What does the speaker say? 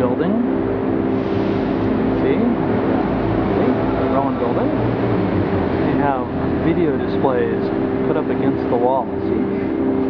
building. See? See? The Rowan building. They have video displays put up against the wall. See?